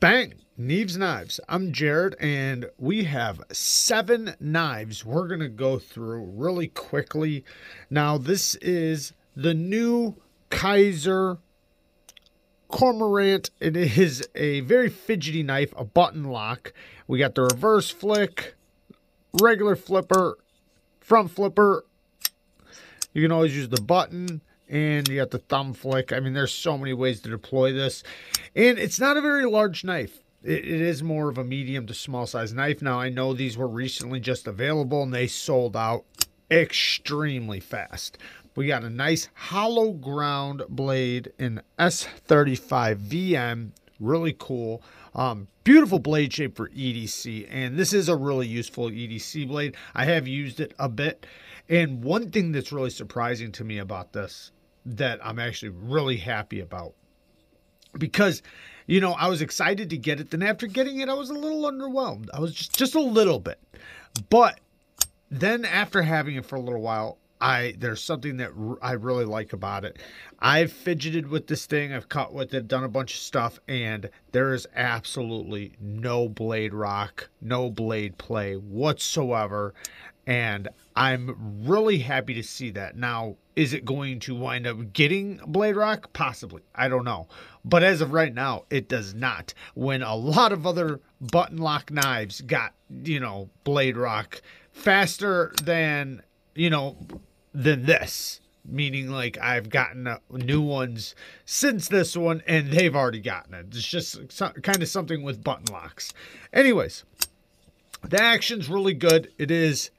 Bang! Neeves Knives. I'm Jared, and we have seven knives we're going to go through really quickly. Now, this is the new Kizer Cormorant. It is a very fidgety knife, a button lock. We got the reverse flick, regular flipper, front flipper. You can always use the button and you got the thumb flick. I mean, there's so many ways to deploy this. And it's not a very large knife it, it is more of a medium to small size knife. Now, I know these were recently just available and they sold out extremely fast. We got a nice hollow ground blade in S35 VN. Really cool. Um, beautiful blade shape for EDC. And this is a really useful EDC blade. I have used it a bit. And one thing that's really surprising to me about this that I'm actually really happy about because you know, I was excited to get it. Then after getting it, I was a little underwhelmed. I was just just a little bit. But then after having it for a little while, I there's something that I really like about it. I've fidgeted with this thing, I've cut with it, done a bunch of stuff, and there is absolutely no blade rock, no blade play whatsoever. And I'm really happy to see that. Now, is it going to wind up getting Blade Rock? Possibly. I don't know. But as of right now, it does not. When a lot of other button lock knives got, you know, Blade Rock faster than, you know, than this. Meaning, like, I've gotten new ones since this one, and they've already gotten it. It's just kind of something with button locks. Anyways, the action's really good. It is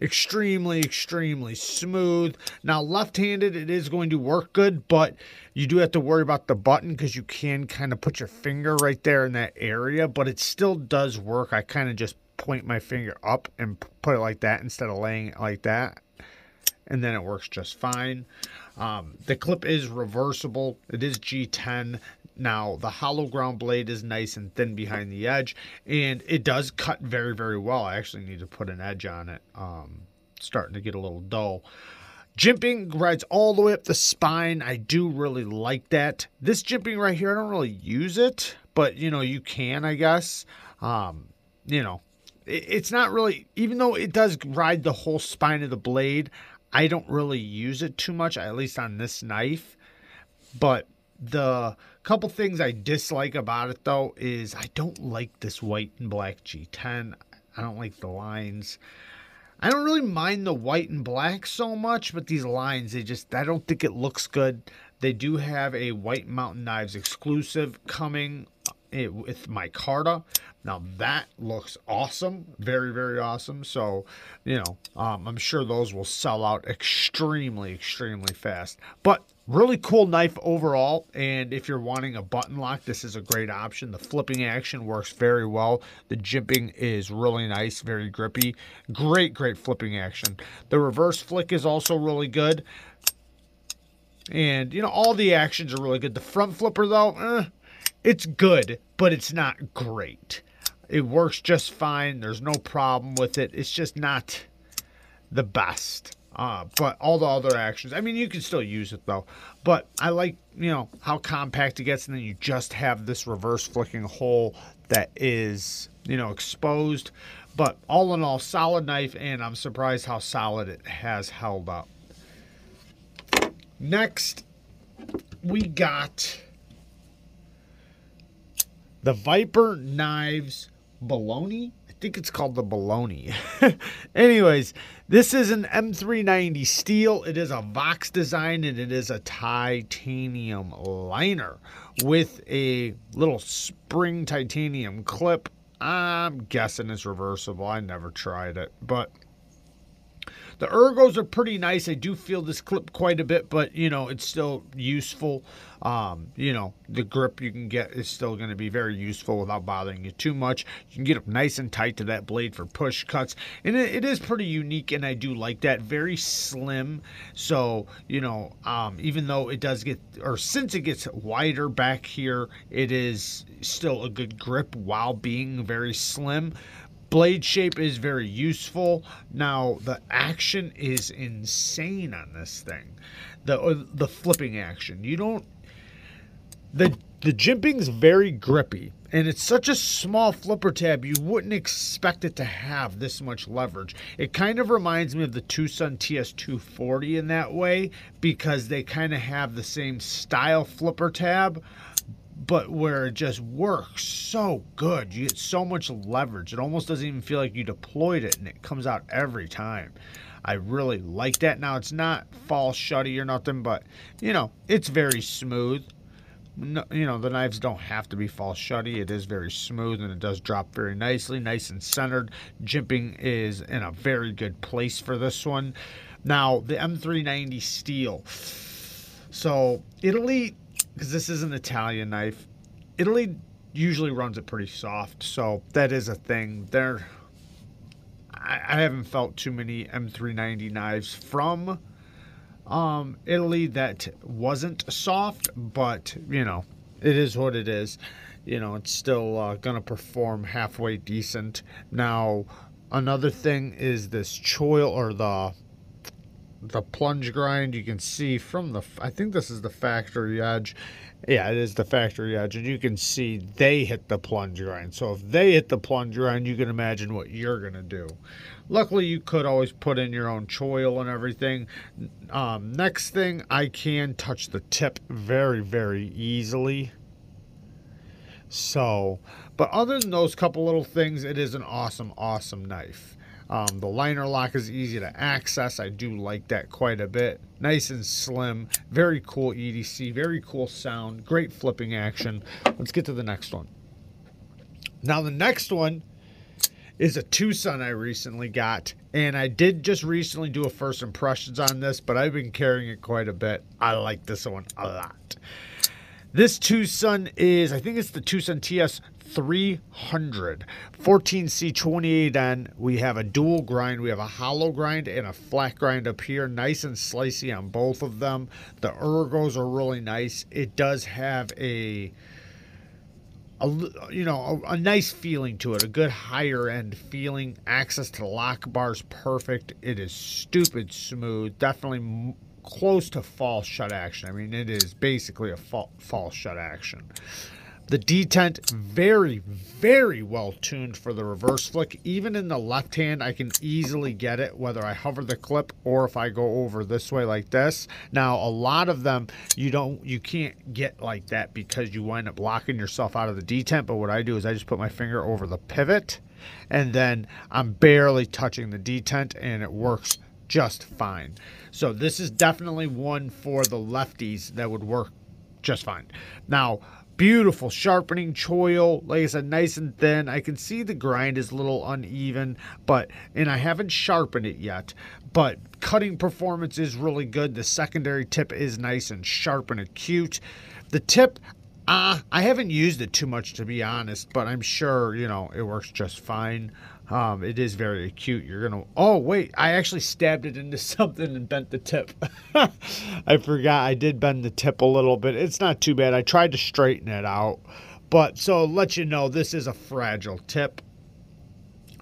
extremely, extremely smooth. Now, left-handed, it is going to work good, but you do have to worry about the button because you can kind of put your finger right there in that area, but it still does work. I kind of just point my finger up and put it like that instead of laying it like that. And then it works just fine. Um, the clip is reversible. It is G10. Now, the hollow ground blade is nice and thin behind the edge, and it does cut very, very well. I actually need to put an edge on it. Um, starting to get a little dull. Jimping rides all the way up the spine. I do really like that. This jimping right here, I don't really use it, but you know, you can, I guess. Um, you know, it, it's not really, even though it does ride the whole spine of the blade, I don't really use it too much, at least on this knife. But the couple things I dislike about it though is I don't like this white and black G10. I don't like the lines. I don't really mind the white and black so much, but these lines, they just, I don't think it looks good. They do have a White Mountain Knives exclusive coming eh, with micarta. Now that looks awesome, very very awesome. So, you know, um, I'm sure those will sell out extremely extremely fast. But Really cool knife overall, and if you're wanting a button lock, this is a great option. The flipping action works very well. The jimping is really nice, very grippy. Great, great flipping action. The reverse flick is also really good. And, you know, all the actions are really good. The front flipper, though, eh, it's good, but it's not great. It works just fine. There's no problem with it. It's just not the best. Uh, but all the other actions, I mean, you can still use it though. But I like, you know, how compact it gets, and then you just have this reverse flicking hole that is, you know, exposed. But all in all, solid knife, and I'm surprised how solid it has held up. Next, we got the Viper Knives Belone think it's called the Baloney. Anyways, this is an M390 steel. It is a Vox design and it is a titanium liner with a little spring titanium clip. I'm guessing it's reversible. I never tried it, but the ergos are pretty nice. I do feel this clip quite a bit, but you know, it's still useful. Um, you know, the grip you can get is still going to be very useful without bothering you too much. You can get up nice and tight to that blade for push cuts. And it, it is pretty unique, and I do like that. Very slim. So, you know, um, even though it does get, or since it gets wider back here, it is still a good grip while being very slim blade shape is very useful. Now the action is insane on this thing. The uh, the flipping action. You don't the the jimping's very grippy and it's such a small flipper tab you wouldn't expect it to have this much leverage it kind of reminds me of the Twosun ts240 in that way because they kind of have the same style flipper tab but where it just works so good you get so much leverage it almost doesn't even feel like you deployed it and it comes out every time I really like that. Now it's not fall shutty or nothing, but you know it's very smooth no, you know, the knives don't have to be fall shutty. It is very smooth and it does drop very nicely, nice and centered. Jimping is in a very good place for this one. Now, the M390 steel. So, Italy, because this is an Italian knife, Italy usually runs it pretty soft. So, that is a thing. There, I, I haven't felt too many M390 knives from um, Italy that wasn't soft, but you know, it is what it is. You know, it's still uh, gonna perform halfway decent. Now, another thing is this choil or the the plunge grind. You can see from the I think this is the factory edge. Yeah, it is the factory edge, and you can see they hit the plunge grind. So if they hit the plunge grind, you can imagine what you're gonna do. Luckily, you could always put in your own choil and everything. Um, next thing, I can touch the tip very, very easily. So, but other than those couple little things, it is an awesome, awesome knife. Um, the liner lock is easy to access. I do like that quite a bit. Nice and slim. Very cool EDC. Very cool sound. Great flipping action. Let's get to the next one. Now, the next one is a Twosun I recently got. And I did just recently do a first impressions on this, but I've been carrying it quite a bit. I like this one a lot. This Twosun is, I think it's the Twosun TS 300 14C28N. We have a dual grind. We have a hollow grind and a flat grind up here. Nice and slicey on both of them. The ergos are really nice. It does have a a you know a, a, nice feeling to it, a good higher end feeling. Access to lock bars perfect. It is stupid smooth. Definitely close to false shut action. I mean, it is basically a fall, fall shut action. The detent, very, very well tuned for the reverse flick. Even in the left hand, I can easily get it, whether I hover the clip or if I go over this way like this. Now, a lot of them, you don't, you can't get like that because you wind up locking yourself out of the detent. But what I do is I just put my finger over the pivot and then I'm barely touching the detent and it works just fine. So this is definitely one for the lefties that would work just fine. Now, Beautiful sharpening choil. Like I said, nice and thin. I can see the grind is a little uneven, but, and I haven't sharpened it yet, but cutting performance is really good. The secondary tip is nice and sharp and acute. The tip, uh, I haven't used it too much to be honest, but I'm sure, you know, it works just fine. Um, it is very acute. You're gonna. Oh wait, I actually stabbed it into something and bent the tip. I forgot I did bend the tip a little bit. It's not too bad. I tried to straighten it out, but so let you know this is a fragile tip.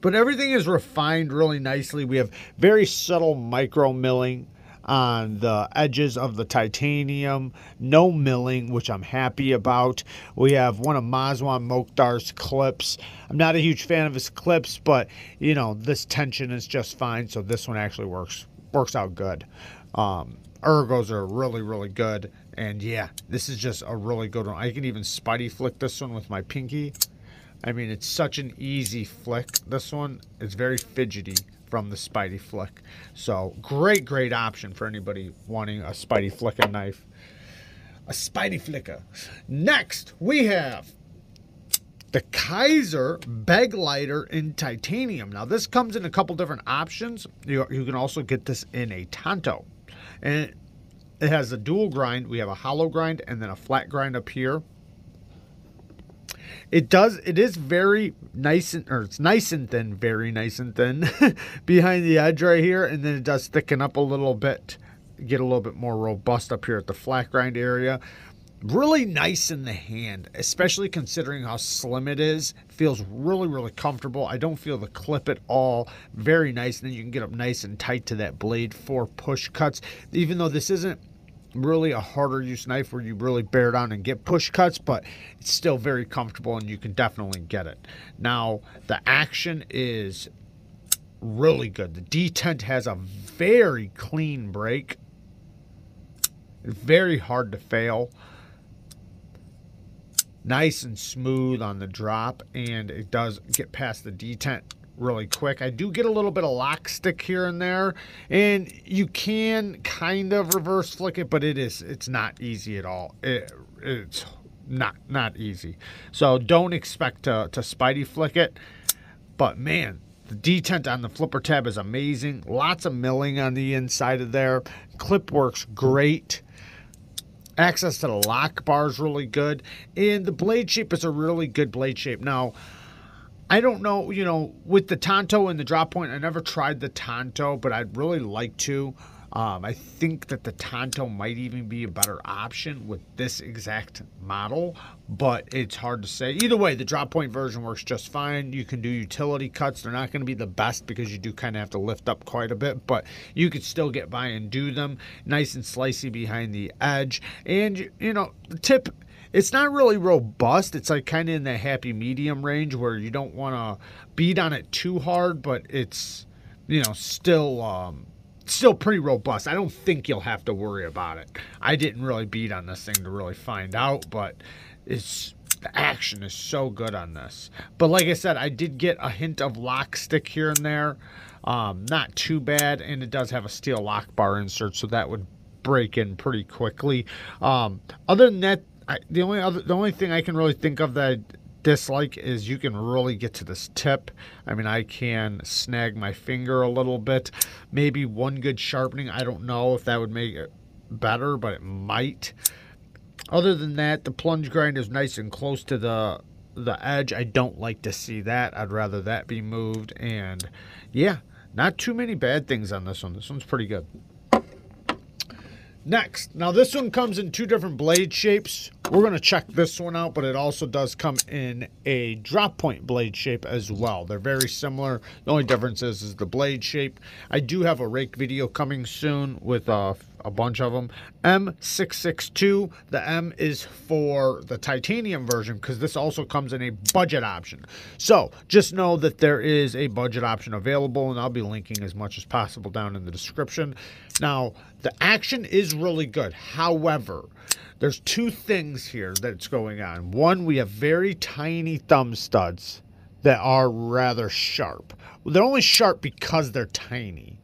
But everything is refined really nicely. We have very subtle micro milling on the edges of the titanium. No milling, which I'm happy about. We have one of Mazwan Mokhtar's clips. I'm not a huge fan of his clips, but you know this tension is just fine. So this one actually works works out good. Um, ergos are really really good, and yeah, this is just a really good one. I can even spidey flick this one with my pinky. I mean, it's such an easy flick. This one, it's very fidgety from the Spidey Flick. So great, great option for anybody wanting a Spidey Flicker knife. A Spidey Flicker. Next, we have the Kizer Begleiter in titanium. Now, this comes in a couple different options. You, you can also get this in a Tanto. And it, it has a dual grind. We have a hollow grind and then a flat grind up here. It does. It is very nice and or it's nice and thin, very nice and thin behind the edge right here, and then it does thicken up a little bit, get a little bit more robust up here at the flat grind area. Really nice in the hand, especially considering how slim it is. Feels really, really comfortable. I don't feel the clip at all. Very nice. And then you can get up nice and tight to that blade for push cuts. Even though this isn't really a harder use knife where you really bear down and get push cuts, but it's still very comfortable and you can definitely get it. Now, the action is really good. The detent has a very clean break. Very hard to fail. Nice and smooth on the drop, and it does get past the detent really quick. I do get a little bit of lock stick here and there, and you can kind of reverse flick it, but it is it's not easy at all. It, it's not not easy. So don't expect to to spidey flick it. But man, the detent on the flipper tab is amazing. Lots of milling on the inside of there. Clip works great. Access to the lock bar is really good. And the blade shape is a really good blade shape. Now, I don't know, you know, with the Tanto and the drop point, I never tried the Tanto, but I'd really like to. Um, I think that the Tanto might even be a better option with this exact model, but it's hard to say. Either way, the drop point version works just fine. You can do utility cuts. They're not going to be the best because you do kind of have to lift up quite a bit, but you could still get by and do them. Nice and slicey behind the edge. And, you know, the tip it's not really robust. It's like kind of in the happy medium range where you don't want to beat on it too hard, but it's you know still um, still pretty robust. I don't think you'll have to worry about it. I didn't really beat on this thing to really find out, but it's the action is so good on this. But like I said, I did get a hint of lock stick here and there. Um, not too bad, and it does have a steel lock bar insert, so that would break in pretty quickly. Um, other than that, I, the only other the only thing I can really think of that I dislike is you can really get to this tip. I mean, I can snag my finger a little bit. Maybe one good sharpening. I don't know if that would make it better, but it might. Other than that, the plunge grind is nice and close to the the edge. I don't like to see that. I'd rather that be moved. And yeah, not too many bad things on this one. This one's pretty good. Next, now this one comes in two different blade shapes. We're going to check this one out, but it also does come in a drop point blade shape as well. They're very similar. The only difference is, is the blade shape. I do have a Ruike video coming soon with uh, a bunch of them. M662, the M is for the titanium version because this also comes in a budget option. So just know that there is a budget option available and I'll be linking as much as possible down in the description. Now, the action is really good. However, there's two things here that's going on. One, we have very tiny thumb studs that are rather sharp. They're only sharp because they're tiny.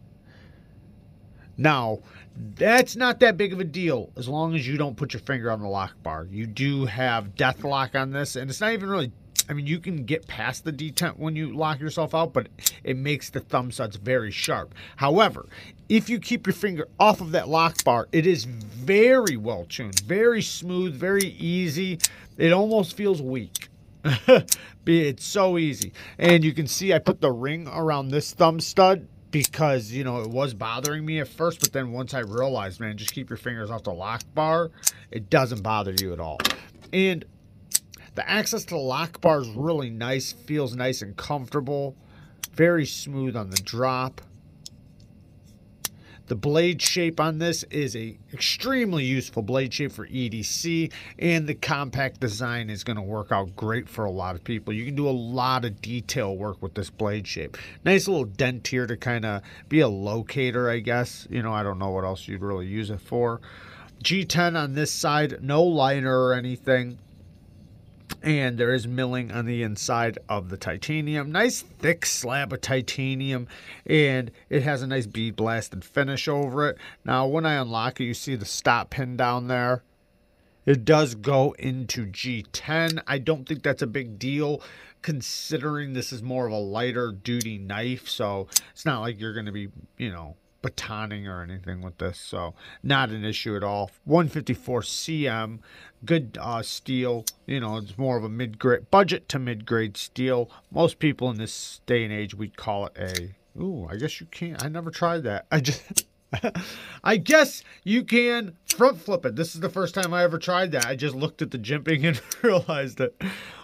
Now, that's not that big of a deal as long as you don't put your finger on the lock bar. You do have death lock on this, and it's not even really. I mean, you can get past the detent when you lock yourself out, but it makes the thumb studs very sharp. However, if you keep your finger off of that lock bar, it is very well tuned, very smooth, very easy. It almost feels weak. it's so easy. And you can see I put the ring around this thumb stud because you know it was bothering me at first but then once i realized man just keep your fingers off the lock bar it doesn't bother you at all. And the access to the lock bar is really nice feels nice and comfortable very smooth on the drop the blade shape on this is a extremely useful blade shape for EDC and the compact design is going to work out great for a lot of people. You can do a lot of detail work with this blade shape. Nice little dent here to kind of be a locator, I guess. You know, I don't know what else you'd really use it for. G10 on this side, no liner or anything and there is milling on the inside of the titanium. Nice thick slab of titanium, and it has a nice bead blasted finish over it. Now, when I unlock it, you see the stop pin down there. It does go into G10. I don't think that's a big deal considering this is more of a lighter duty knife, so it's not like you're going to be, you know, batoning or anything with this, so not an issue at all. 154 CM, good uh, steel. You know, it's more of a mid grade budget to mid grade steel. Most people in this day and age, we'd call it a. Ooh, I guess you can't. I never tried that. I just. I guess you can front flip it. This is the first time I ever tried that. I just looked at the jimping and realized it.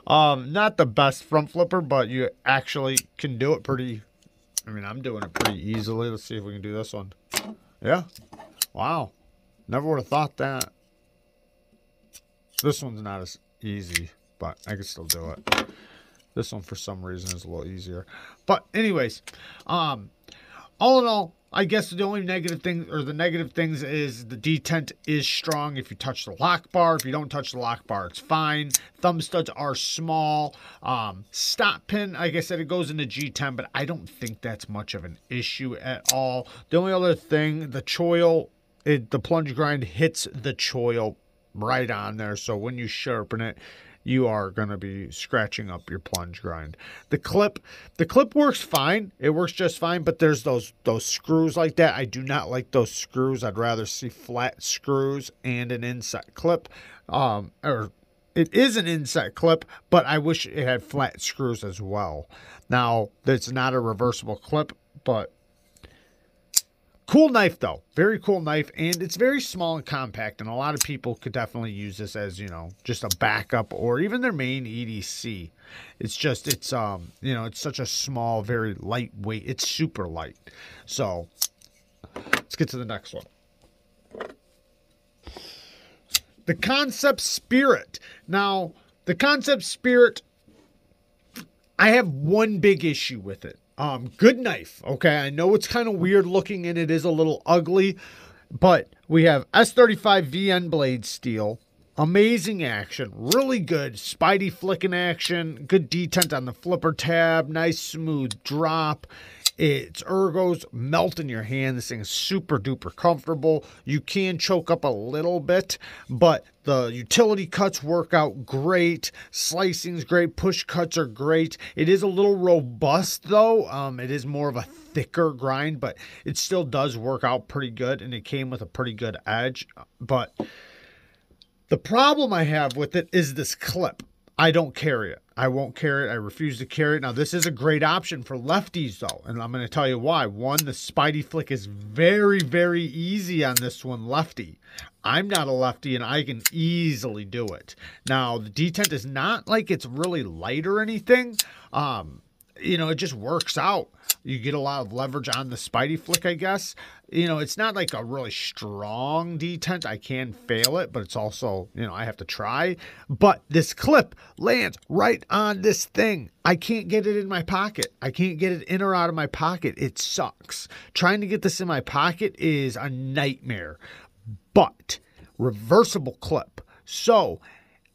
Um, not the best front flipper, but you actually can do it pretty I mean, I'm doing it pretty easily. Let's see if we can do this one. Yeah. Wow. Never would have thought that. This one's not as easy, but I can still do it. This one, for some reason, is a little easier. But anyways, um, all in all, I guess the only negative thing or the negative things is the detent is strong if you touch the lock bar. If you don't touch the lock bar, it's fine. Thumb studs are small. Um, stop pin, like I said, it goes into G10, but I don't think that's much of an issue at all. The only other thing, the choil, it, the plunge grind hits the choil right on there. So when you sharpen it, you are going to be scratching up your plunge grind. The clip, the clip works fine. It works just fine, but there's those those screws like that. I do not like those screws. I'd rather see flat screws and an inset clip. Um, or it is an inset clip, but I wish it had flat screws as well. Now, it's not a reversible clip, but Cool knife though, very cool knife, and it's very small and compact. And a lot of people could definitely use this as you know just a backup or even their main EDC. It's just it's um you know it's such a small, very lightweight. It's super light. So let's get to the next one. The Kansept spirit. Now the Kansept spirit, I have one big issue with it. Um, good knife. Okay, I know it's kind of weird looking and it is a little ugly, but we have S35 VN blade steel. Amazing action, really good Spidey flicking action, good detent on the flipper tab, nice smooth drop. Its ergos melt in your hand. This thing is super duper comfortable. You can choke up a little bit, but the utility cuts work out great. Slicing's great. Push cuts are great. It is a little robust though. Um, it is more of a thicker grind, but it still does work out pretty good. And it came with a pretty good edge. But the problem I have with it is this clip. I don't carry it. I won't carry it. I refuse to carry it. Now, this is a great option for lefties, though, and I'm going to tell you why. One, the Spidey flick is very, very easy on this one, lefty. I'm not a lefty, and I can easily do it. Now, the detent is not like it's really light or anything. Um, you know, it just works out. You get a lot of leverage on the Spidey flick, I guess. You know, it's not like a really strong detent. I can fail it, but it's also, you know, I have to try. But this clip lands right on this thing. I can't get it in my pocket. I can't get it in or out of my pocket. It sucks. Trying to get this in my pocket is a nightmare. But reversible clip. So,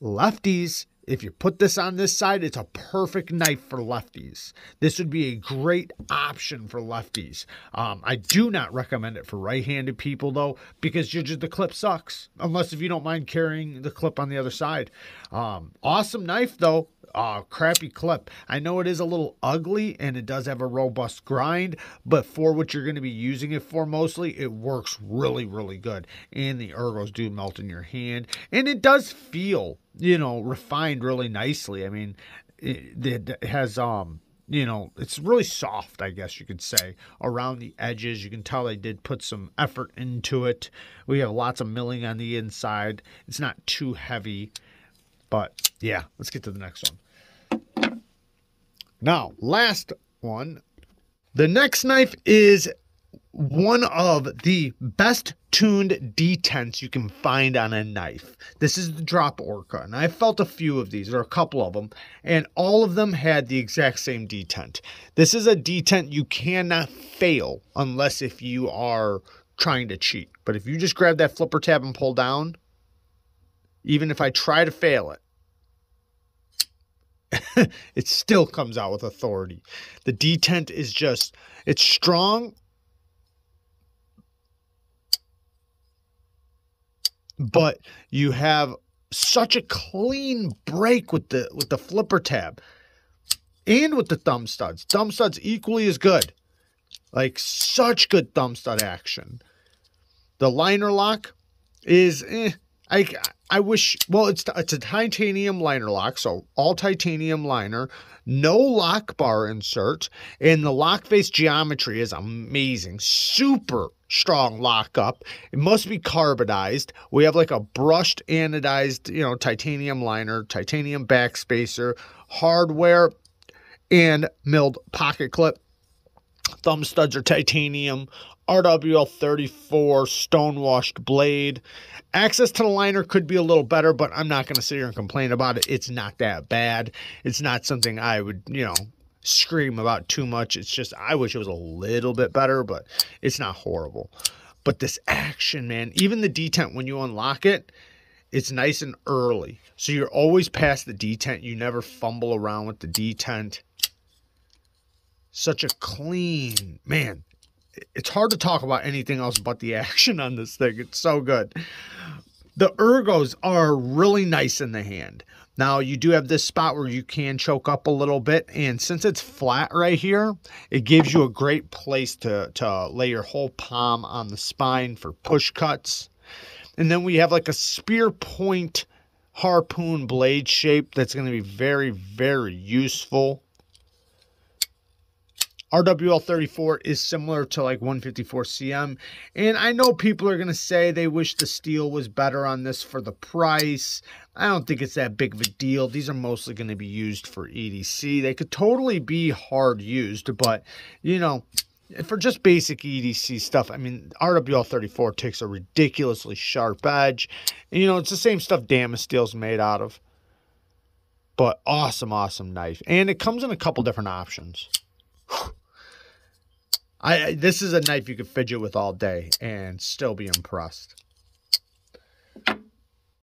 lefties if you put this on this side, it's a perfect knife for lefties. This would be a great option for lefties. Um, I do not recommend it for right-handed people though, because just, the clip sucks. Unless if you don't mind carrying the clip on the other side. Um, awesome knife though uh, crappy clip. I know it is a little ugly and it does have a robust grind, but for what you're going to be using it for mostly, it works really, really good. And the ergos do melt in your hand. And it does feel, you know, refined really nicely. I mean, it, it has, um, you know, it's really soft, I guess you could say, around the edges. You can tell they did put some effort into it. We have lots of milling on the inside. It's not too heavy. But yeah, let's get to the next one. Now, last one. The next knife is one of the best tuned detents you can find on a knife. This is the Drop Orca, and I felt a few of these, or a couple of them, and all of them had the exact same detent. This is a detent you cannot fail unless if you are trying to cheat. But if you just grab that flipper tab and pull down, even if I try to fail it, it still comes out with authority. The detent is just, it's strong, but you have such a clean break with the with the flipper tab and with the thumb studs. Thumb studs equally as good. Like such good thumb stud action. The liner lock is eh, I I wish well it's it's a titanium liner lock, so all titanium liner, no lock bar insert, and the lock face geometry is amazing. Super strong lockup. It must be carburized. We have like a brushed anodized, you know, titanium liner, titanium backspacer, hardware, and milled pocket clip. Thumb studs are titanium. RWL 34 stonewashed blade. Access to the liner could be a little better, but I'm not going to sit here and complain about it. It's not that bad. It's not something I would, you know, scream about too much. It's just, I wish it was a little bit better, but it's not horrible. But this action, man, even the detent, when you unlock it, it's nice and early. So you're always past the detent. You never fumble around with the detent. Such a clean, man, it's hard to talk about anything else but the action on this thing. It's so good. The ergos are really nice in the hand. Now you do have this spot where you can choke up a little bit and since it's flat right here, it gives you a great place to, to lay your whole palm on the spine for push cuts. And then we have like a spear point harpoon blade shape that's going to be very, very useful RWL 34 is similar to like 154 CM. And I know people are going to say they wish the steel was better on this for the price. I don't think it's that big of a deal. These are mostly going to be used for EDC. They could totally be hard used, but you know, for just basic EDC stuff, I mean, RWL 34 takes a ridiculously sharp edge. And, you know, it's the same stuff Damasteel's made out of. But awesome, awesome knife. And it comes in a couple different options. I this is a knife you could fidget with all day and still be impressed.